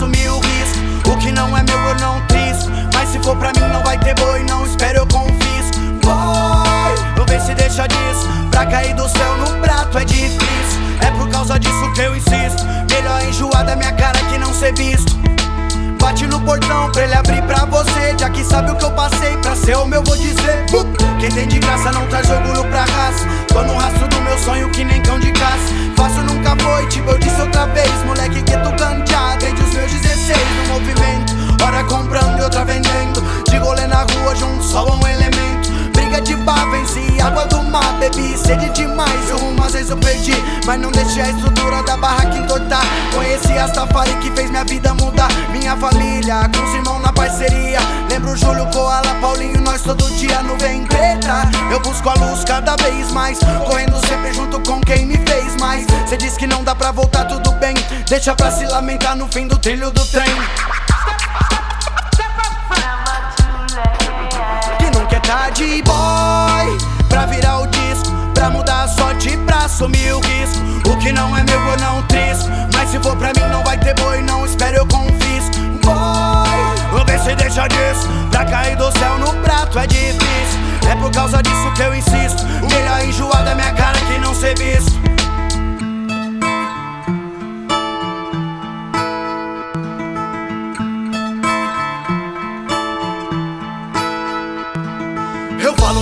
assumir o risco. O que não é meu eu não trisco. Mas se for pra mim não vai ter boi, não espero eu confisco. Boy, não ver se deixa disso. Pra cair do céu no prato é difícil. É por causa disso que eu insisto. Melhor enjoar da minha cara que não ser visto. Bate no portão pra ele abrir pra você. Já que sabe o que eu passei, pra ser o meu vou dizer. Quem tem de graça não traz orgulho pra raça. Tô no rastro do meu sonho que nem cão de caça. Faço nunca foi, tipo eu disse eu junto, só um elemento. Briga de bar, venci água do mar Bebi sede demais, rumo às vezes eu perdi Mas não deixei a estrutura da barraca entortar. Conheci a Safari que fez minha vida mudar. Minha família, com os irmãos na parceria. Lembro Júlio, Koala, Paulinho, nós todo dia no Vem Preta. Eu busco a luz cada vez mais Correndo sempre junto com quem me fez mais. Cê diz que não dá pra voltar, tudo bem. Deixa pra se lamentar no fim do trilho do trem assumir o risco. O que não é meu eu não trisco. Mas se for pra mim não vai ter boi, não. Espero eu confisco. Vou ver se deixa disso. Pra cair do céu no prato é difícil. É por causa disso que eu insisto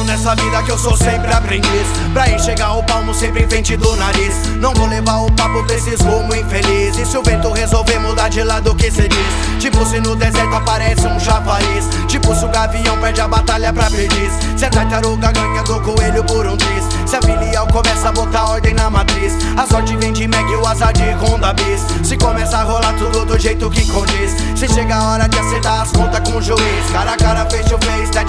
nessa vida que eu sou sempre aprendiz. Pra enxergar o palmo sempre em frente do nariz. Não vou levar o papo pra esses rumo infeliz. E se o vento resolver mudar de lado, o que cê diz? Tipo se no deserto aparece um chafariz Tipo se o gavião perde a batalha pra perdiz Se a tartaruga ganha do coelho por um triz. Se a filial começa a botar ordem na matriz. A sorte vem de Meg e o azar de Honda Bis Se começa a rolar tudo do jeito que condiz. Se chega a hora de acertar as contas com o juiz. Cara a cara, to face, tete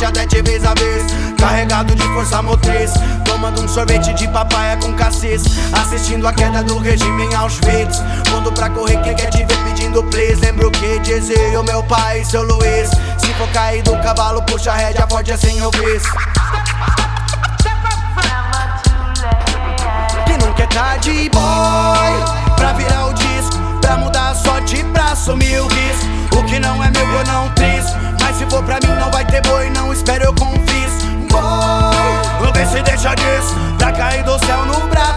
Carregado de força motriz. Tomando um sorvete de papaya com cassis. Assistindo a queda do regime em Auschwitz. Mundo pra correr, quem quer te ver pedindo please? Lembro que dizia o meu pai, seu Luiz. Se for cair do cavalo, puxa a rédea forte assim eu fiz. Que nunca é tarde, boy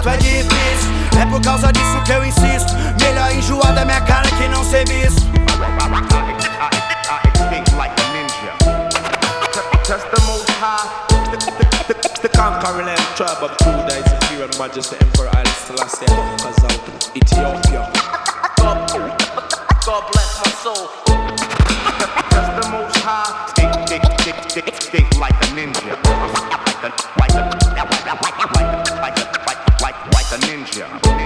é difícil É por causa disso que eu insisto Melhor enjoar da minha cara que não ser visto Just the most high, the, the, the, the conquering and tribe of Judah, His Imperial Majesty Emperor Haile Selassie, cause out Ethiopia. God, God bless my soul. Just the most high, stick, stick, stick, stick, stick like a ninja. Like a Yeah.